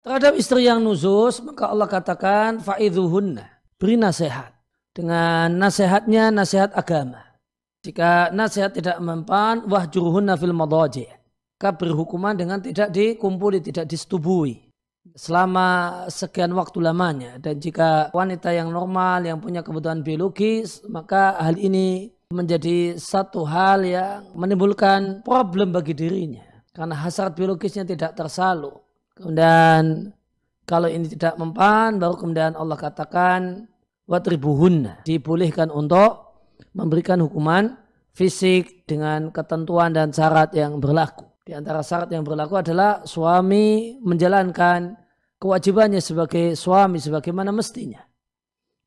Terhadap istri yang nusus, maka Allah katakan fa'idhuhunna. Beri nasihat. Dengan nasihatnya nasihat agama. Jika nasihat tidak mempan, wahjuruhunna fil madaji. Maka berhukuman dengan tidak dikumpuli, tidak disetubui. Selama sekian waktu lamanya. Dan jika wanita yang normal, yang punya kebutuhan biologis, maka hal ini menjadi satu hal yang menimbulkan problem bagi dirinya. Karena hasrat biologisnya tidak tersalur Kemudian kalau ini tidak mempan, baru kemudian Allah katakan watribuhun dibolehkan untuk memberikan hukuman fisik dengan ketentuan dan syarat yang berlaku. Di antara syarat yang berlaku adalah suami menjalankan kewajibannya sebagai suami sebagaimana mestinya.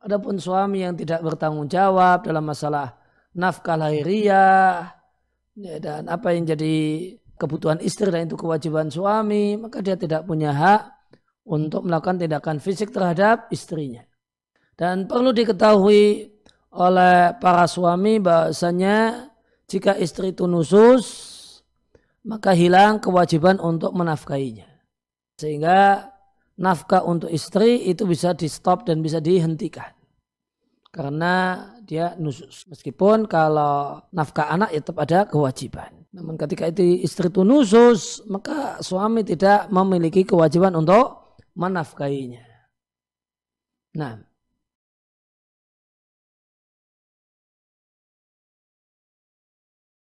Adapun suami yang tidak bertanggung jawab dalam masalah nafkah lahiriah dan apa yang jadi kebutuhan istri dan itu kewajiban suami, maka dia tidak punya hak untuk melakukan tindakan fisik terhadap istrinya. Dan perlu diketahui oleh para suami bahasanya jika istri itu nusus, maka hilang kewajiban untuk menafkahinya. Sehingga nafkah untuk istri itu bisa di stop dan bisa dihentikan. Karena dia nusus. Meskipun kalau nafkah anak ya tetap ada kewajiban. Namun ketika itu istri itu nusus, maka suami tidak memiliki kewajiban untuk menafkahinya. Nah,